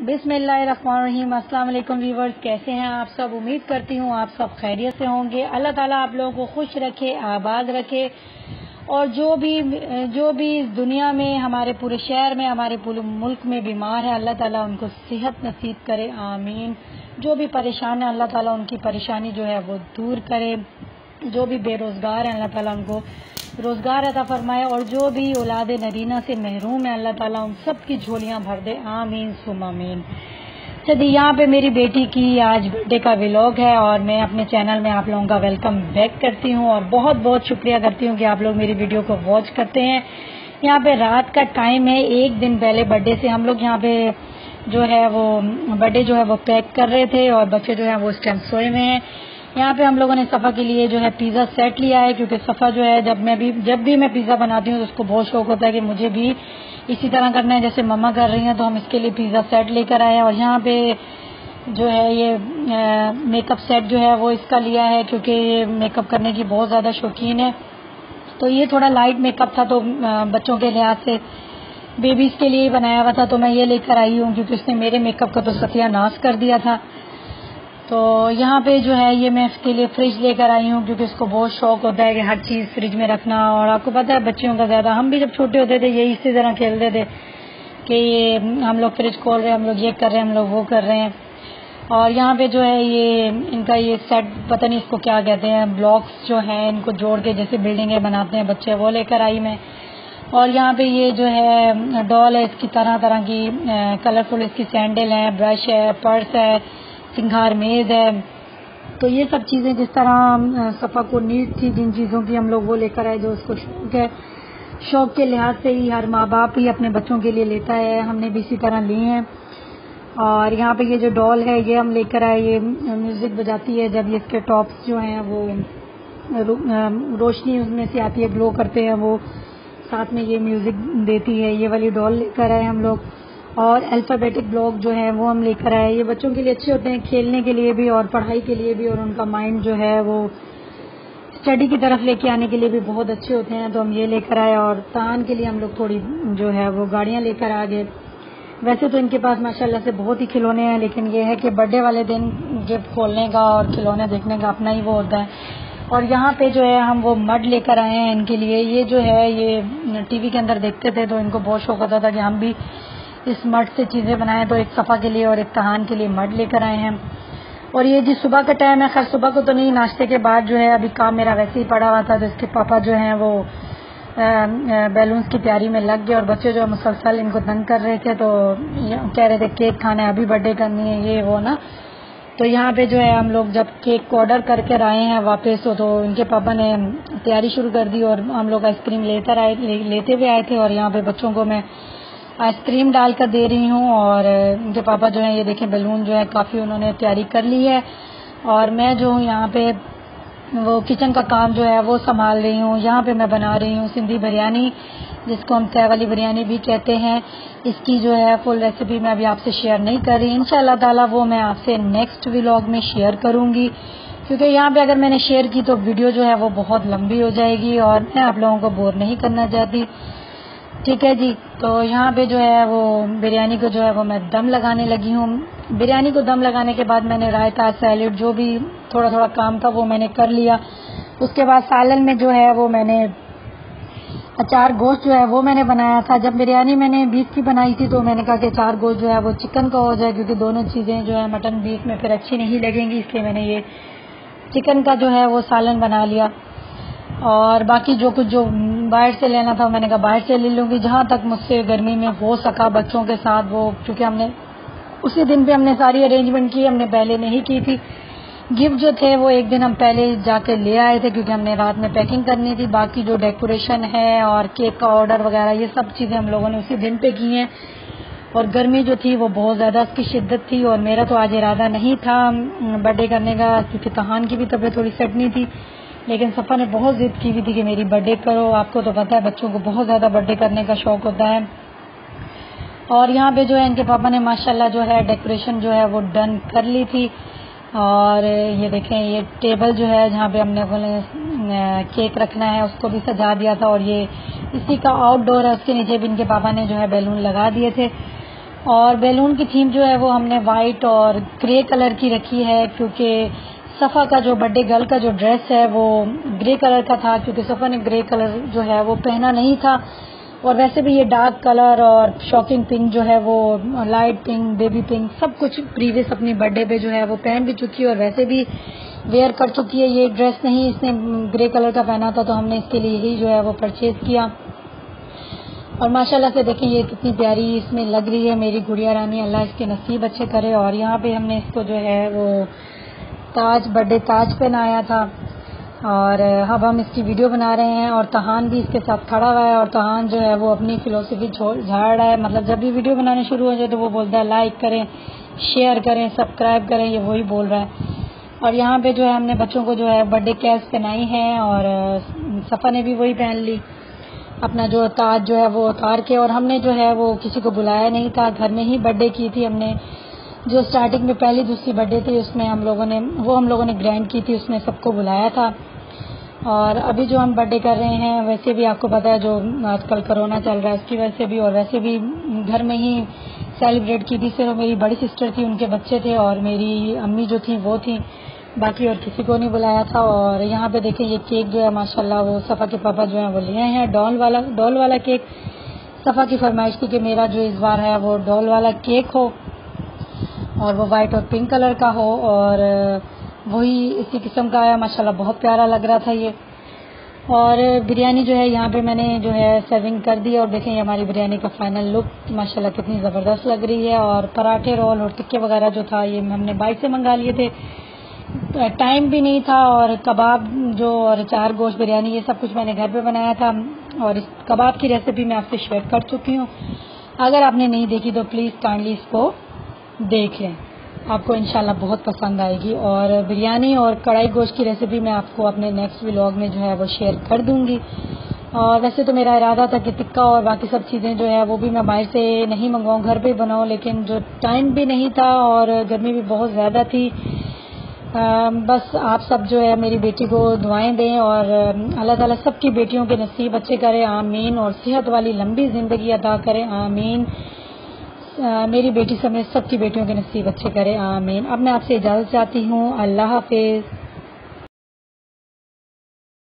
अस्सलाम वालेकुम व्यूवर्स, कैसे हैं आप सब? उम्मीद करती हूँ आप सब खैरियत से होंगे। अल्लाह ताला आप लोगों को खुश रखे, आबाद रखे। और जो भी जो भी इस दुनिया में, हमारे पूरे शहर में, हमारे पूरे मुल्क में बीमार है, अल्लाह ताला उनको सेहत नसीब करे, आमीन। जो भी परेशान है, अल्लाह ताला उनकी परेशानी जो है वो दूर करे। जो भी बेरोजगार है, अल्लाह ताला उनको रोज़गार अदा फरमाए और जो भी औलाद नरीना से महरूम है, अल्लाह ताला उन सब की झोलियाँ भर दे। आमीन सुमामीन चलिए, यहाँ पे मेरी बेटी की आज बर्थडे का व्लॉग है और मैं अपने चैनल में आप लोगों का वेलकम बैक करती हूँ और बहुत बहुत शुक्रिया करती हूँ कि आप लोग मेरी वीडियो को वॉच करते हैं। यहाँ पे रात का टाइम है, एक दिन पहले बर्थडे से हम लोग यहाँ पे जो है वो बर्थडे जो है वो पैक कर रहे थे और बच्चे जो है वो टाइम सोए हुए हैं। यहाँ पे हम लोगों ने सफ़ा के लिए जो है पिज़्ज़ा सेट लिया है, क्योंकि सफ़ा जो है, जब मैं भी, जब भी मैं पिज़्ज़ा बनाती हूँ तो उसको बहुत शौक होता है कि मुझे भी इसी तरह करना है। जैसे मम्मा कर रही हैं तो हम इसके लिए पिज़्ज़ा सेट लेकर आए हैं और यहाँ पे जो है ये मेकअप सेट जो है वो इसका लिया है, क्योंकि ये मेकअप करने की बहुत ज़्यादा शौकीन है। तो ये थोड़ा लाइट मेकअप था तो बच्चों के लिहाज से बेबीज़ के लिए बनाया हुआ था तो मैं ये लेकर आई हूँ, क्योंकि उसने मेरे मेकअप का तो सत्यानाश कर दिया था। तो यहाँ पे जो है ये मैं इसके लिए फ्रिज लेकर आई हूँ, क्योंकि इसको बहुत शौक होता है कि हर चीज़ फ्रिज में रखना। और आपको पता है, बच्चियों का ज़्यादा, हम भी जब छोटे होते थे, यही इसी तरह खेलते थे कि ये हम लोग फ्रिज खोल रहे हैं, हम लोग ये कर रहे हैं, हम लोग वो कर रहे हैं। और यहाँ पे जो है ये, इनका ये सेट पता नहीं इसको क्या कहते हैं ब्लॉक्स जो हैं, इनको जोड़ के जैसे बिल्डिंगें बनाते हैं बच्चे, वो लेकर आई मैं। और यहाँ पे ये जो है डॉल है, इसकी तरह तरह की कलरफुल इसकी सैंडल है ब्रश है पर्स है। सिंगार मेज है। तो ये सब चीज़ें जिस तरह सफ़ा को नीड थी, जिन चीज़ों की हम लोग वो लेकर आए जो उसको शौक है। शौक के लिहाज से ही हर माँ बाप ही अपने बच्चों के लिए लेता है। हमने भी इसी तरह लिए हैं। और यहाँ पे ये जो डॉल है, ये हम लेकर आए। ये म्यूज़िक बजाती है जब ये इसके टॉप्स जो हैं, वो रोशनी उसमें से आती है, ग्लो करते हैं वो। साथ में ये म्यूज़िक देती है। ये वाली डॉल लेकर आए हम लोग। और अल्फ़ाबेटिक ब्लॉक जो है वो हम लेकर आए। ये बच्चों के लिए अच्छे होते हैं, खेलने के लिए भी और पढ़ाई के लिए भी और उनका माइंड जो है वो स्टडी की तरफ़ लेके आने के लिए भी बहुत अच्छे होते हैं। तो हम ये लेकर आए और तान के लिए हम लोग थोड़ी जो है वो गाड़ियाँ लेकर आ गए। वैसे तो इनके पास माशाल्लाह से बहुत ही खिलौने हैं, लेकिन ये है कि बर्थडे वाले दिन गिफ्ट खोलने का और खिलौने देखने का अपना ही वो होता है। और यहाँ पे जो है हम वो मड लेकर आए हैं इनके लिए। ये जो है ये टीवी के अंदर देखते थे तो इनको बहुत शौक होता था कि हम भी इस मड से चीज़ें बनाए तो एक सफ़ा के लिए और एक तहान के लिए मड लेकर आए हैं। और ये जी सुबह का टाइम है खैर सुबह को तो नहीं नाश्ते के बाद जो है अभी काम मेरा वैसे ही पड़ा हुआ था तो इसके पापा जो हैं वो बैलून्स की तैयारी में लग गए और बच्चे जो मुसलसल इनको तंग कर रहे थे तो कह रहे थे केक खाना है अभी बर्थडे करनी है ये वो ना। तो यहाँ पे जो है हम लोग जब केक को ऑर्डर करके आए हैं वापस तो इनके पापा ने तैयारी शुरू कर दी और हम लोग आइसक्रीम लेकर आए ले, लेते हुए आए थे और यहाँ पे बच्चों को मैं आइसक्रीम डालकर दे रही हूँ और उनके पापा जो है, ये देखें, बलून जो है, काफ़ी उन्होंने तैयारी कर ली है। और मैं जो हूँ, यहाँ पे वो किचन का काम जो है, वो संभाल रही हूँ। यहाँ पे मैं बना रही हूँ सिंधी बिरयानी, जिसको हम तय वाली बिरयानी भी कहते हैं। इसकी जो है फुल रेसिपी मैं अभी आपसे शेयर नहीं कर रही। इन ताला वो मैं आपसे नेक्स्ट व्लॉग में शेयर करूँगी। क्योंकि यहाँ पे अगर मैंने शेयर की तो वीडियो जो है, वो बहुत लंबी हो जाएगी और मैं आप लोगों को बोर नहीं करना चाहती। ठीक है जी तो यहाँ पे जो है वो बिरयानी को जो है वो मैं दम लगाने लगी हूँ। बिरयानी को दम लगाने के बाद मैंने रायता, सैलड, जो भी थोड़ा थोड़ा काम था वो मैंने कर लिया। उसके बाद सालन में जो है वो मैंने अचार गोश्त जो है वो मैंने बनाया था। जब बिरयानी मैंने बीफ की बनाई थी तो मैंने कहा कि अचार गोश्त जो है वो चिकन का हो जाए, क्योंकि दोनों चीज़ें जो है मटन बीफ में फिर अच्छी नहीं लगेंगी, इसलिए मैंने ये चिकन का जो है वो सालन बना लिया। और बाकी जो कुछ जो बाहर से लेना था, मैंने कहा बाहर से ले लूँगी। जहाँ तक मुझसे गर्मी में हो सका बच्चों के साथ, वो क्योंकि हमने, उसी दिन पे हमने सारी अरेंजमेंट की, हमने पहले नहीं की थी। गिफ्ट जो थे, वो एक दिन हम पहले जाके ले आए थे, क्योंकि हमने रात में पैकिंग करनी थी। बाकी जो डेकोरेशन है और केक का ऑर्डर वगैरह, ये सब चीज़ें हम लोगों ने उसी दिन पे की हैं। और गर्मी जो थी, वो बहुत ज़्यादा उसकी शिद्दत थी और मेरा तो आज इरादा नहीं था बर्थडे करने का, क्योंकि तहान की भी तबीयत थोड़ी सेट नहीं थी। लेकिन सफ़ा ने बहुत ज़िद की हुई थी कि मेरी बर्थडे करो। आपको तो पता है, बच्चों को बहुत ज़्यादा बर्थडे करने का शौक़ होता है। और यहाँ पे जो है, इनके पापा ने माशाल्लाह जो है डेकोरेशन जो है, वो डन कर ली थी। और ये देखें, ये टेबल जो है, जहाँ पे हमने केक रखना है, उसको भी सजा दिया था। और ये इसी का आउटडोर है, उसके नीचे भी इनके पापा ने जो है बैलून लगा दिए थे। और बैलून की थीम जो है, वो हमने वाइट और ग्रे कलर की रखी है, क्योंकि सफ़ा का जो बर्थडे गर्ल का जो ड्रेस है वो ग्रे कलर का था, क्योंकि सफ़ा ने ग्रे कलर जो है वो पहना नहीं था। और वैसे भी ये डार्क कलर और शॉकिंग पिंक जो है वो, लाइट पिंक, बेबी पिंक, सब कुछ प्रीवियस अपनी बर्थडे पे जो है वो पहन भी चुकी है और वैसे भी वेयर कर चुकी है। ये ड्रेस नहीं, इसने ग्रे कलर का पहना था तो हमने इसके लिए ही जो है वो परचेज किया। और माशाल्लाह से देखें, ये कितनी प्यारी इसमें लग रही है। मेरी गुड़िया रानी अल्लाह इसके नसीब अच्छे करे और यहाँ पे हमने इसको जो है वो ताज बर्थडे ताज पहनाया था। और अब हम इसकी वीडियो बना रहे हैं और तहान भी इसके साथ खड़ा हुआ है और तहान जो है वो अपनी फिलोसफी झाड़ रहा है। मतलब जब भी वीडियो बनाने शुरू हो जाए तो वो बोलता है लाइक करें शेयर करें सब्सक्राइब करें, ये वही बोल रहा है। और यहाँ पे जो है हमने बच्चों को जो है बर्थडे कैश पहनाई है और सफ़ा ने भी वही पहन ली। अपना जो ताज जो है वो उतार के और हमने जो है वो किसी को बुलाया नहीं था। घर में ही बर्थडे की थी हमने। जो स्टार्टिंग में पहली, दूसरी बर्थडे थी, उसमें हम लोगों ने, वो हम लोगों ने ग्रैंड की थी उसमें सबको बुलाया था। और अभी जो हम बर्थडे कर रहे हैं, वैसे भी आपको पता है जो आजकल कोरोना चल रहा है, उसकी वजह से भी और वैसे भी घर में ही सेलिब्रेट की थी, सिर्फ़ मेरी बड़ी सिस्टर थी, उनके बच्चे थे और मेरी अम्मी जो थी, वो थी। बाकी और किसी को नहीं बुलाया था और यहाँ पे देखें, ये केक जो है, माशाल्लाह, वो सफ़ा के पापा जो है, वो लिए हैं। डॉल वाला डॉल वाला केक सफ़ा की फरमाइश थी कि मेरा जो इस बार है, वो डॉल वाला केक हो। और वो वाइट और पिंक कलर का हो और वही इसी किस्म का है, माशाल्लाह बहुत प्यारा लग रहा था ये। और बिरयानी जो है, यहाँ पे मैंने जो है सर्विंग कर दी और देखें हमारी बिरयानी का फाइनल लुक माशाल्लाह कितनी ज़बरदस्त लग रही है। और पराठे रोल और टिक्के वगैरह जो था, ये हमने बाइक से मंगा लिए थे। टाइम भी नहीं था और कबाब जो और चार गोश्त बिरयानी, ये सब कुछ मैंने घर पे बनाया था। और इस कबाब की रेसिपी मैं आपसे शेयर कर चुकी हूँ। अगर आपने नहीं देखी तो प्लीज़ काइंडली इसको देख। लें आपको इनशाला बहुत पसंद आएगी और बिरयानी और कढ़ाई गोश्त की रेसिपी मैं आपको अपने नेक्स्ट व्लॉग में जो है वो शेयर कर दूँगी। और वैसे तो मेरा इरादा था कि टिक्का और बाकी सब चीज़ें जो है वो भी मैं बाहर से नहीं मंगवाऊँ घर पे बनाऊँ लेकिन जो टाइम भी नहीं था और गर्मी भी बहुत ज़्यादा थी आ, बस आप सब जो है मेरी बेटी को दुआएँ दें और अल्लाह ताला सबकी बेटियों के नसीब अच्छे करें आमीन और सेहत वाली लंबी ज़िंदगी अदा करें आमीन। मेरी बेटी समेत सबकी बेटियों के नसीब अच्छे करे, आमीन। अब मैं आपसे इजाज़त चाहती हूँ। अल्लाह हाफिज़।